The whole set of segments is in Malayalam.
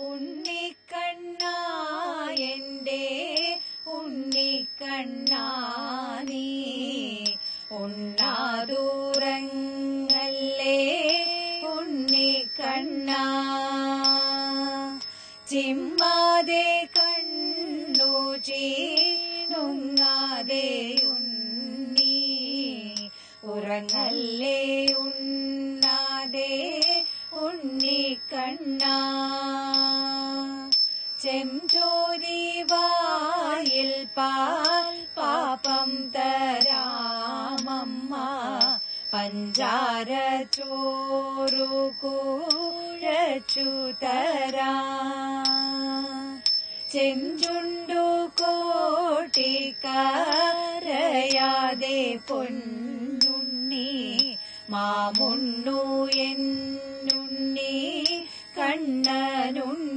ഉണ്ണിക്കണ്ണ എന്റെ ഉണ്ണിക്കണ്ണ നീ. ഉണ്ണാദൂരങ്ങല്ലേ ഉണ്ണിക്കണ്ണ. ചിമ്മാതെ കണ്ണു ചീണുങ്ങാതെ ഉണ്ണി. ഉറങ്ങല്ലേ ഉണ്ണാതെ ഉണ്ണിക്കണ്ണ. ചെഞ്ചോരി വായിൽ പാൽ പാപം തരാമമ്മ. പഞ്ചാര ചോറു കൂഴച്ചു തരാ. ചെഞ്ചുണ്ടു കോട്ടിക്കാരയാതെ പൊന്നുണ്ണി. മാമുണ്ണു എന്നുണ്ണി കണ്ണനുണ്ണി.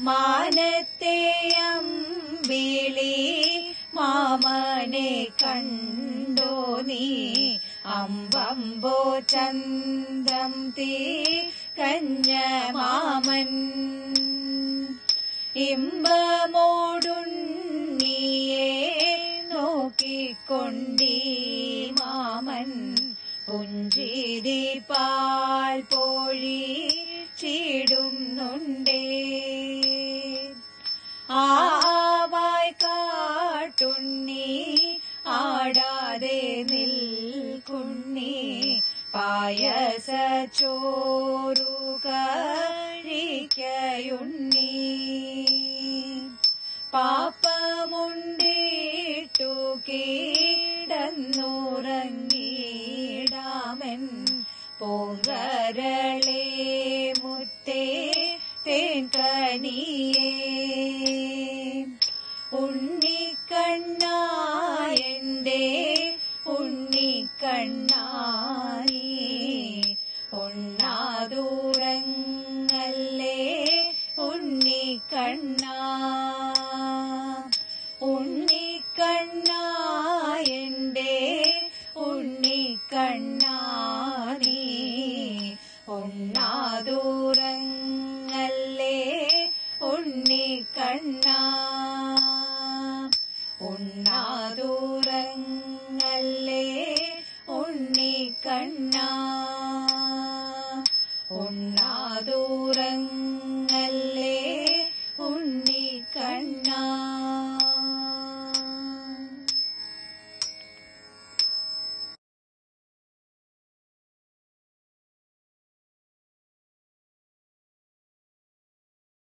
മാനത്തെയം വിളി മാമനെ കണ്ടോ നീ? അമ്പമ്പോ ചന്തം തീ കഞ്ഞ മാമൻ. ഇമ്പമോടുണ്ണിയേ നോക്കിക്കൊണ്ടീ മാമൻ. പുഞ്ചിരി പാൽ പോഴി ചീടുന്നുണ്ടേ. ആവായ് കാട്ടുണ്ണി ആടാതെ നിൽക്കുണ്ണി പായസ ചോറുകരിക്കയുണ്ണി. പാപ്പമുണ്ടിട്ടു കീടന്നുറങ്ങിടാമൻ. പൊങ്കരളേ മുത്തേ തേൻ കനിയേ. ഉണ്ണിക്കണ്ണ ഉണ്ണിക്കണ്ണ നീ. ഒന്നാ ദൂരങ്ങല്ലേ ഉണ്ണിക്കണ്ണ ഉണ്ണാദൂരങ്ങല്ലേ ഉണ്ണിക്കണ്ണ ഉണ്ണാദൂരങ്ങല്ലേ कण्णा